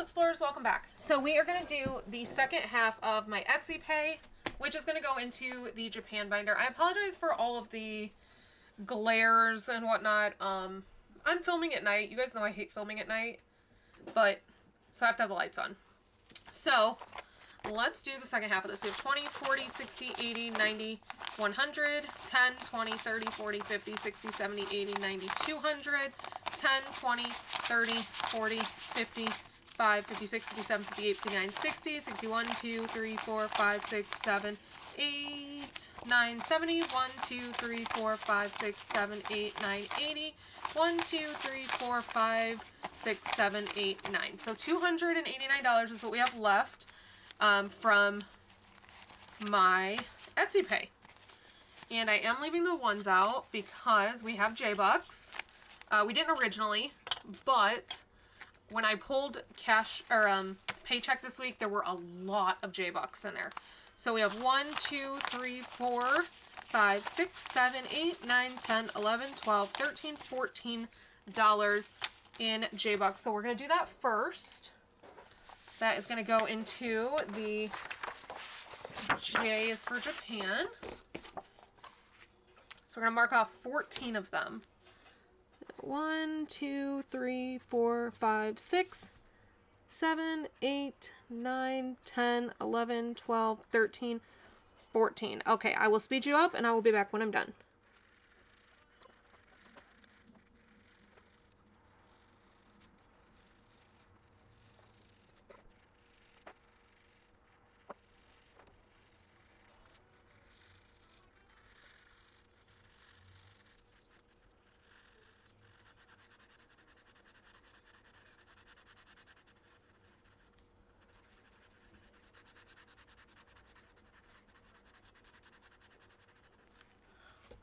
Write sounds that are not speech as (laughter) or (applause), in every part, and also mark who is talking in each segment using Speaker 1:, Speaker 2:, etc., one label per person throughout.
Speaker 1: explorers, welcome back. So we are going to do the second half of my Etsy pay, which is going to go into the Japan binder. I apologize for all of the glares and whatnot. Um, I'm filming at night. You guys know I hate filming at night, but so I have to have the lights on. So let's do the second half of this. We have 20, 40, 60, 80, 90, 100, 10, 20, 30, 40, 50, 60, 70, 80, 90, 200, 10, 20, 30, 40, 50, 5, 56, 57, 58, 59, 60, 61, 2, 3, 4, 5, 6, 7, 8, 9, 70, 1, 2, 3, 4, 5, 6, 7, 8, 9, 80, 1, 2, 3, 4, 5, 6, 7, 8, 9. So $289 is what we have left um, from my Etsy pay. And I am leaving the ones out because we have J-Bucks. Uh, we didn't originally, but when I pulled cash or um, paycheck this week, there were a lot of J-Bucks in there. So we have 1, 2, 3, 4, 5, 6, 7, 8, 9, 10, 11, 12, 13, 14 dollars in J-Bucks. So we're going to do that first. That is going to go into the J is for Japan. So we're going to mark off 14 of them. One, two, three, four, five, six, seven, eight, nine, ten, eleven, twelve, thirteen, fourteen. Okay, I will speed you up and I will be back when I'm done.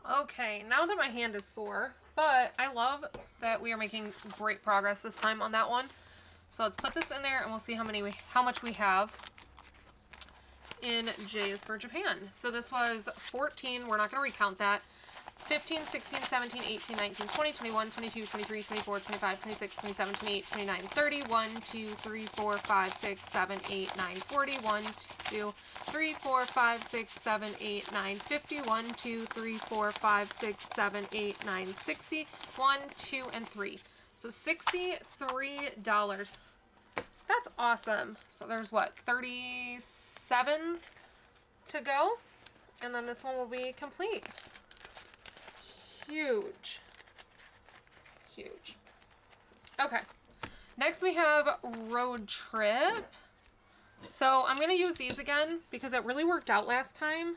Speaker 1: Okay, now that my hand is sore, but I love that we are making great progress this time on that one. So let's put this in there and we'll see how many we, how much we have in J's for Japan. So this was 14. We're not going to recount that. 15, 16, 17, 18, 19, 20, 21, 22, 23, 24, 25, 26, 27, 28, 29, 30, 1, 2, 3, 4, 5, 6, 7, 8, 9, 40, 1, 2, 3, 4, 5, 6, 7, 8, 9, 50, 1, 2, 3, 4, 5, 6, 7, 8, 9, 60, 1, 2, and 3. So $63. That's awesome. So there's what, 37 to go? And then this one will be complete huge. Huge. Okay. Next we have road trip. So I'm going to use these again because it really worked out last time.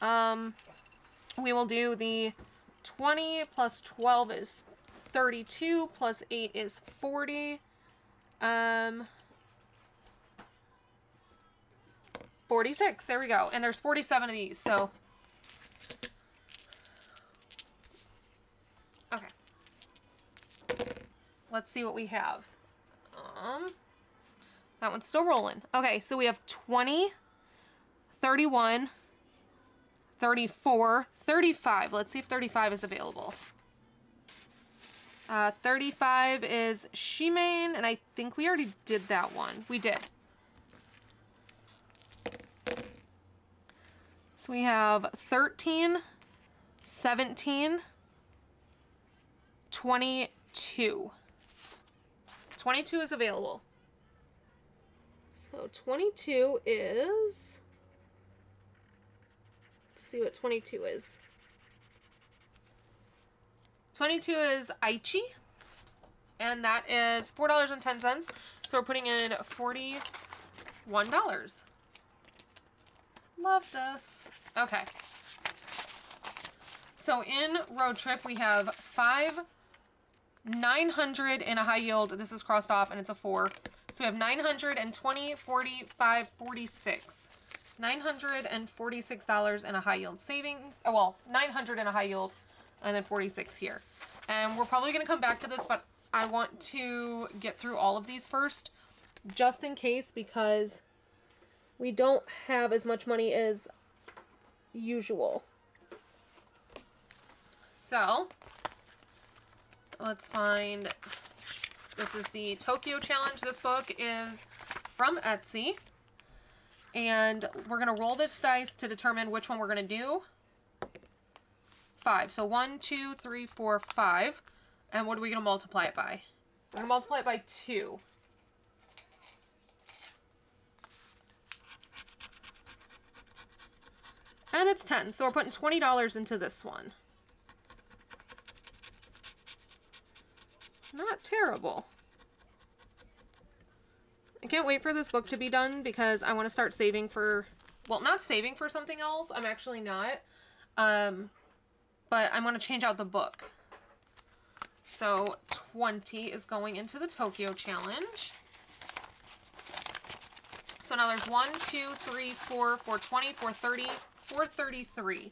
Speaker 1: Um, we will do the 20 plus 12 is 32 plus 8 is 40. Um, 46. There we go. And there's 47 of these. So Okay. Let's see what we have. Um, that one's still rolling. Okay, so we have 20, 31, 34, 35. Let's see if 35 is available. Uh, 35 is Shimane, and I think we already did that one. We did. So we have 13, 17, 22. 22 is available. So 22 is, let's see what 22 is. 22 is Aichi, and that is $4.10. So we're putting in $41. Love this. Okay. So in road trip, we have five 900 in a high yield. This is crossed off and it's a 4. So we have 920, 45, 46. $946 in a high yield savings. Oh, well, 900 in a high yield and then 46 here. And we're probably going to come back to this, but I want to get through all of these first just in case because we don't have as much money as usual. So, let's find This is the Tokyo Challenge. This book is from Etsy. And we're going to roll this dice to determine which one we're going to do. Five. So one, two, three, four, five. And what are we going to multiply it by? We're going to multiply it by two. And it's 10. So we're putting $20 into this one. Not terrible. I can't wait for this book to be done because I want to start saving for, well, not saving for something else. I'm actually not. Um, but I want to change out the book. So 20 is going into the Tokyo Challenge. So now there's 1, 2, 3, 4, 420, 430, 433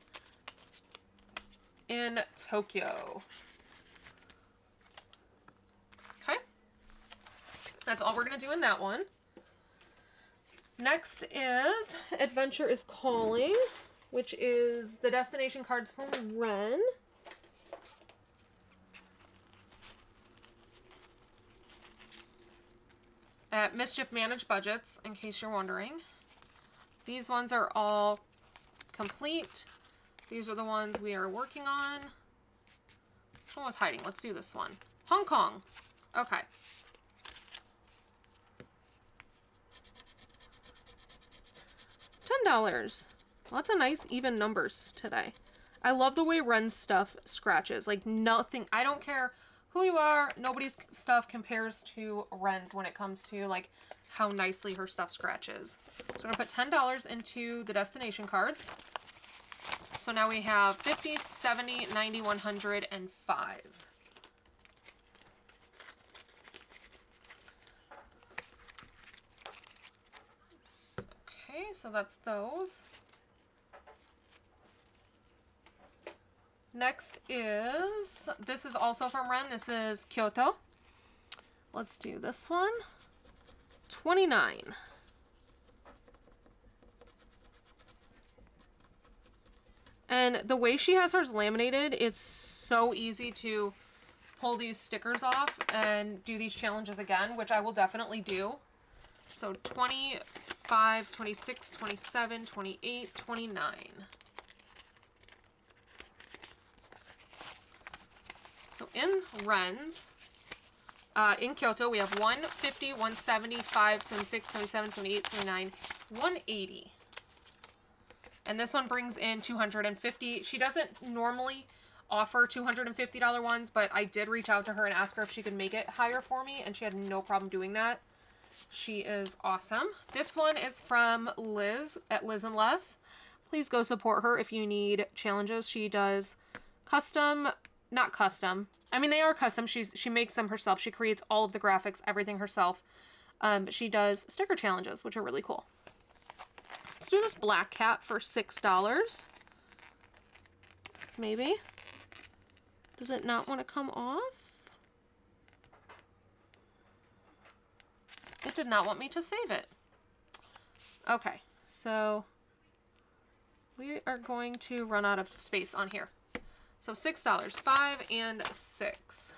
Speaker 1: in Tokyo. Okay. That's all we're going to do in that one. Next is Adventure is Calling, which is the destination cards from Ren. At Mischief Managed Budgets, in case you're wondering. These ones are all complete. These are the ones we are working on. This one was hiding. Let's do this one. Hong Kong. Okay. $10. Lots of nice even numbers today. I love the way Ren's stuff scratches. Like nothing, I don't care who you are, nobody's stuff compares to Ren's when it comes to like how nicely her stuff scratches. So I'm gonna put $10 into the destination cards. So now we have 50, 70, 90, 100, and 5. Okay, so that's those. Next is, this is also from Ren. This is Kyoto. Let's do this one. 29. And the way she has hers laminated, it's so easy to pull these stickers off and do these challenges again, which I will definitely do. So 25, 26, 27, 28, 29. So in Ren's, uh, in Kyoto, we have 150, 175, 76, 77, 78, 79, 180. And this one brings in 250. She doesn't normally offer $250 ones, but I did reach out to her and ask her if she could make it higher for me, and she had no problem doing that. She is awesome. This one is from Liz at Liz and Less. Please go support her if you need challenges. She does custom, not custom. I mean, they are custom. She's She makes them herself. She creates all of the graphics, everything herself. Um, she does sticker challenges, which are really cool. Let's do this black cat for $6. Maybe. Does it not want to come off? It did not want me to save it. Okay, so we are going to run out of space on here. So $6, 5 and 6.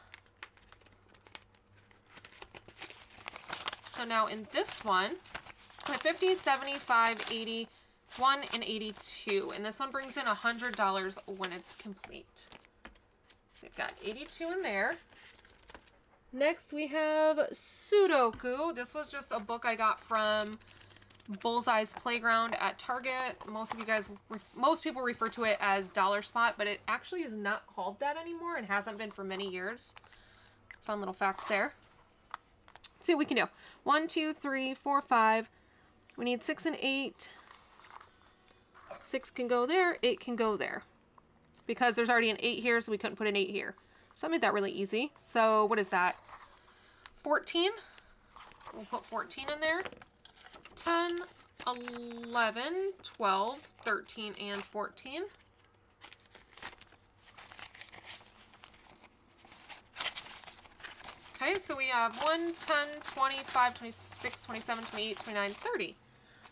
Speaker 1: So now in this one, 50, 75, 80, 1, and 82. And this one brings in $100 when it's complete. So we've got 82 in there. Next we have Sudoku. This was just a book I got from Bullseye's Playground at Target. Most of you guys, most people refer to it as Dollar Spot, but it actually is not called that anymore and hasn't been for many years. Fun little fact there. Let's see what we can do. One, two, three, four, five, we need 6 and 8. 6 can go there, 8 can go there. Because there's already an 8 here, so we couldn't put an 8 here. So I made that really easy. So what is that? 14. We'll put 14 in there. 10, 11, 12, 13, and 14. Okay, so we have 1, 10, 25, 26, 27, 28, 29, 30.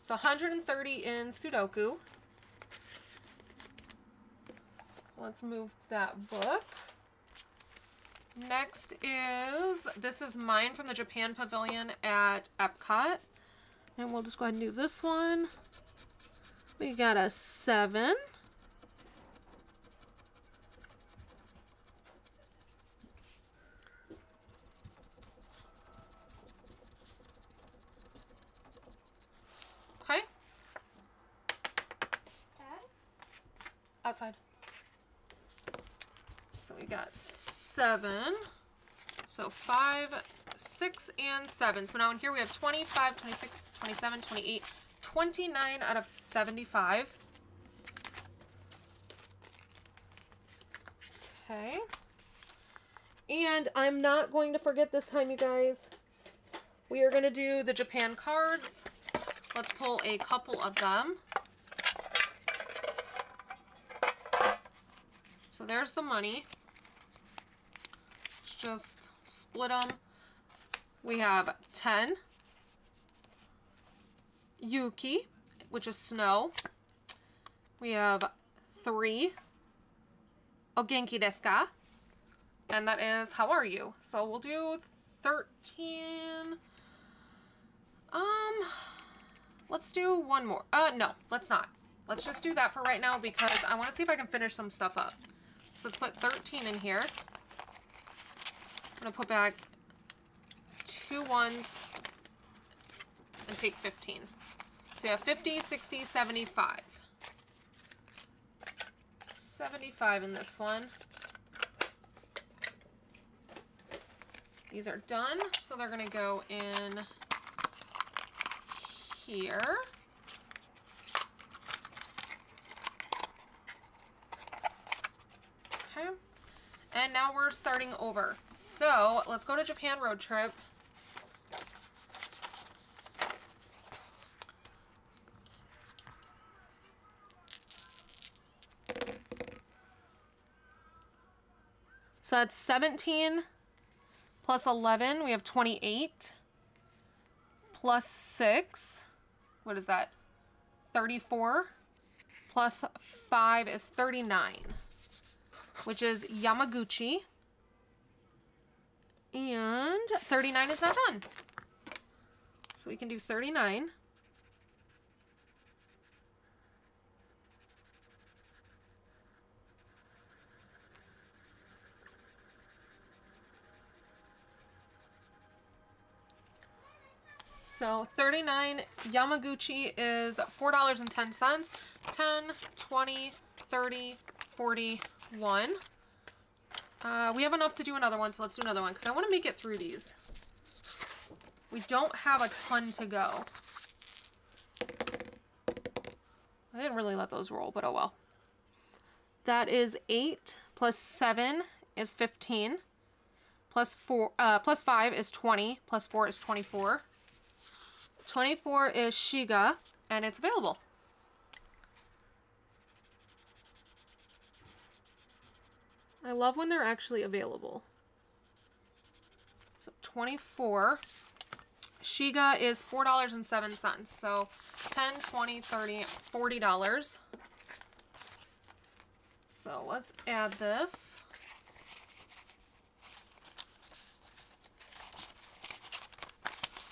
Speaker 1: So 130 in Sudoku. Let's move that book. Next is, this is mine from the Japan Pavilion at Epcot. And we'll just go ahead and do this one. We got a seven. Okay. Outside. So we got seven. So five, six, and seven. So now in here we have 25, 26, 27, 28, 29 out of 75. Okay. And I'm not going to forget this time, you guys. We are going to do the Japan cards. Let's pull a couple of them. So there's the money. Let's just split them. We have 10. Yuki, which is snow. We have 3. Ogenki desu ka? And that is, how are you? So we'll do 13. Um, let's do one more. Uh, no, let's not. Let's just do that for right now because I want to see if I can finish some stuff up. So let's put 13 in here. I'm going to put back two ones and take 15. So you have 50, 60, 75. 75 in this one. These are done, so they're going to go in here. Okay. And now we're starting over. So let's go to Japan road trip. So that's 17 plus 11. We have 28 plus 6. What is that? 34 plus 5 is 39 which is Yamaguchi. And 39 is not done. So we can do 39. So 39 Yamaguchi is $4.10. 10, 20, 30, 40, one. Uh, we have enough to do another one, so let's do another one, because I want to make it through these. We don't have a ton to go. I didn't really let those roll, but oh well. That is 8 plus 7 is 15. Plus, four, uh, plus 5 is 20. Plus 4 is 24. 24 is Shiga, and it's available. I love when they're actually available. So 24. Shiga is $4.07. So 10, 20, 30, $40. So let's add this.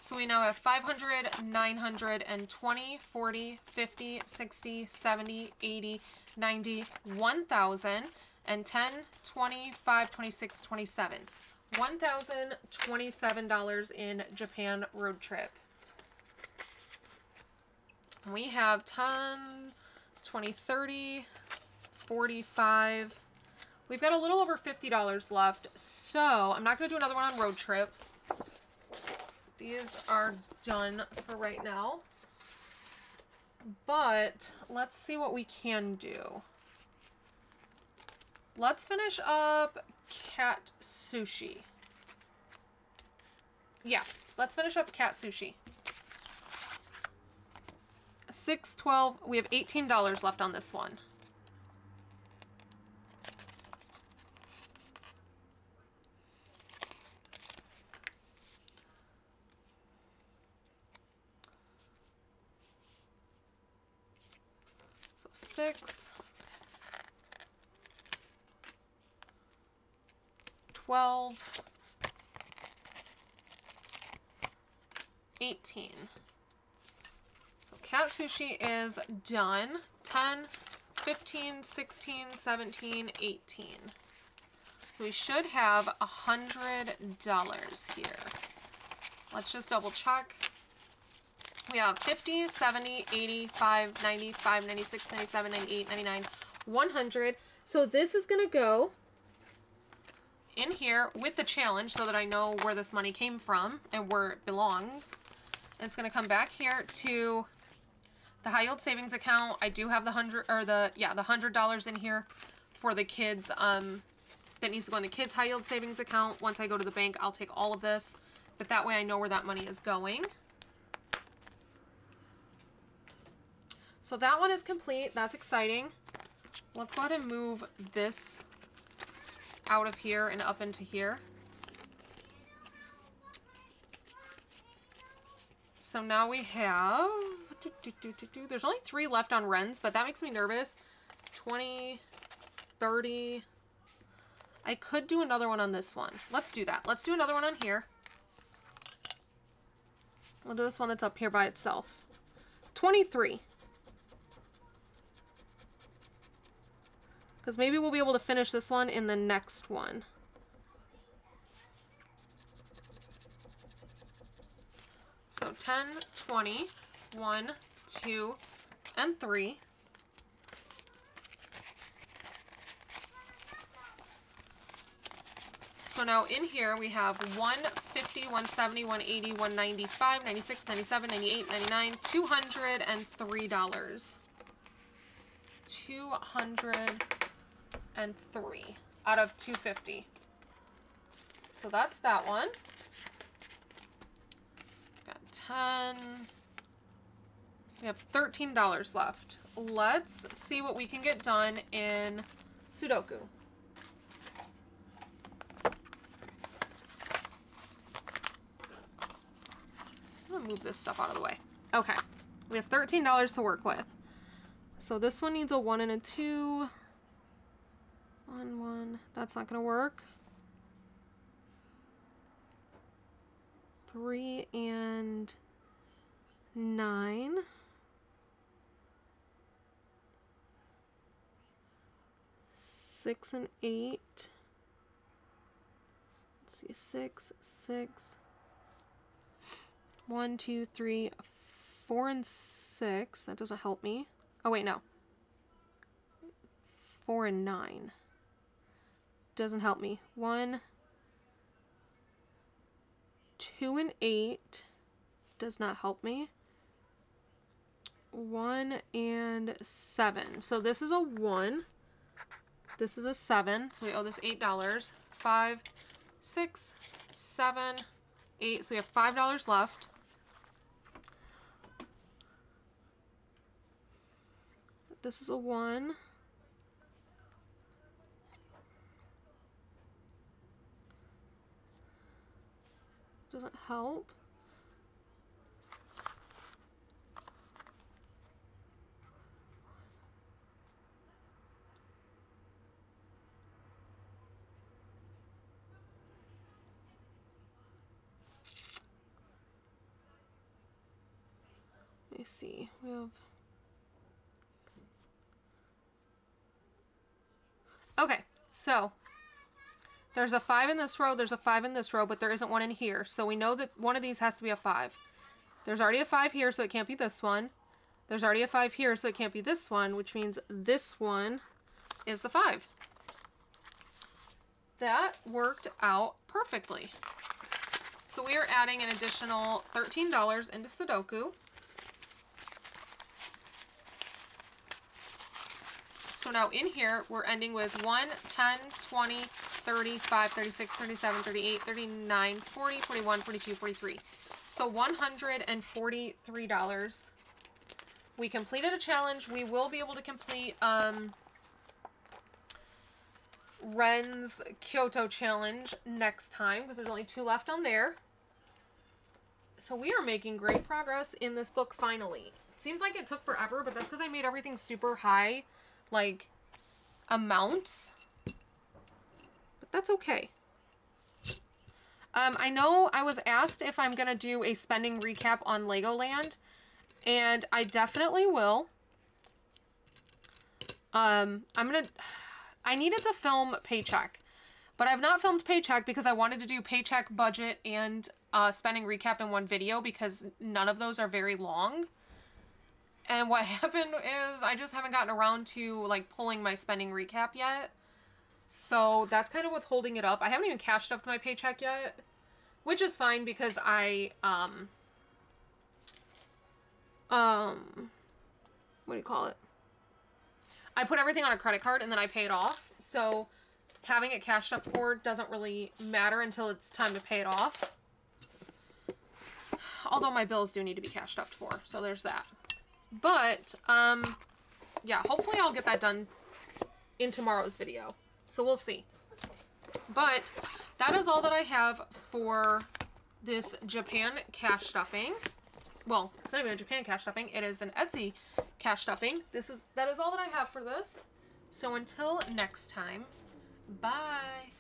Speaker 1: So we now have 500, 900, and 20, 40, 50, 60, 70, 80, 90, 1,000 and 10, 25, 26, 27. $1,027 in Japan road trip. We have 10, 20, 30, 45. We've got a little over $50 left, so I'm not going to do another one on road trip. These are done for right now. But let's see what we can do. Let's finish up cat sushi. Yeah, let's finish up cat sushi. 612 we have $18 left on this one. So six, 12, 18. So cat sushi is done. 10, 15, 16, 17, 18. So we should have a $100 here. Let's just double check. We have 50, 70, 85, 95, 96, 97, 98, 99, 100. So this is going to go in here with the challenge so that I know where this money came from and where it belongs. It's going to come back here to the high yield savings account. I do have the hundred or the, yeah, the hundred dollars in here for the kids, um, that needs to go in the kids high yield savings account. Once I go to the bank, I'll take all of this, but that way I know where that money is going. So that one is complete. That's exciting. Let's go ahead and move this out of here and up into here. So now we have, do, do, do, there's only three left on Rens, but that makes me nervous. 20, 30. I could do another one on this one. Let's do that. Let's do another one on here. We'll do this one that's up here by itself. 23. Because maybe we'll be able to finish this one in the next one. So 10, 20, 1, 2, and 3. So now in here we have 150, 170, 180, 195, 96, 97, 98, 99, $203. 200 and three out of 250. So that's that one. Got 10. We have $13 left. Let's see what we can get done in Sudoku. I'm gonna move this stuff out of the way. Okay, we have $13 to work with. So this one needs a one and a two. That's not going to work. Three and nine. Six and eight. Let's see, six, six. One, two, three, four and six. That doesn't help me. Oh, wait, no. Four and nine doesn't help me. One, two, and eight does not help me. One and seven. So this is a one. This is a seven. So we owe this eight dollars. Five, six, seven, eight. So we have five dollars left. This is a one. Doesn't help. Let me see. We have Okay, so there's a 5 in this row, there's a 5 in this row, but there isn't one in here. So we know that one of these has to be a 5. There's already a 5 here, so it can't be this one. There's already a 5 here, so it can't be this one, which means this one is the 5. That worked out perfectly. So we are adding an additional $13 into Sudoku. So now in here, we're ending with 1, 10, 20, 35, 36, 37, 38, 39, 40, 41, 42, 43. So $143. We completed a challenge. We will be able to complete um, Ren's Kyoto challenge next time because there's only two left on there. So we are making great progress in this book finally. It seems like it took forever, but that's because I made everything super high, like, amounts. But that's okay. Um, I know I was asked if I'm going to do a spending recap on Legoland, and I definitely will. Um, I'm going to... I needed to film Paycheck, but I've not filmed Paycheck because I wanted to do Paycheck, Budget, and uh, Spending Recap in one video because none of those are very long. And what (laughs) happened is I just haven't gotten around to like pulling my spending recap yet. So that's kind of what's holding it up. I haven't even cashed up to my paycheck yet, which is fine because I, um, um, what do you call it? I put everything on a credit card and then I pay it off. So having it cashed up for doesn't really matter until it's time to pay it off. Although my bills do need to be cashed up for, so there's that. But, um, yeah, hopefully I'll get that done in tomorrow's video. So we'll see. But that is all that I have for this Japan cash stuffing. Well, it's not even a Japan cash stuffing. It is an Etsy cash stuffing. This is that is all that I have for this. So until next time, bye.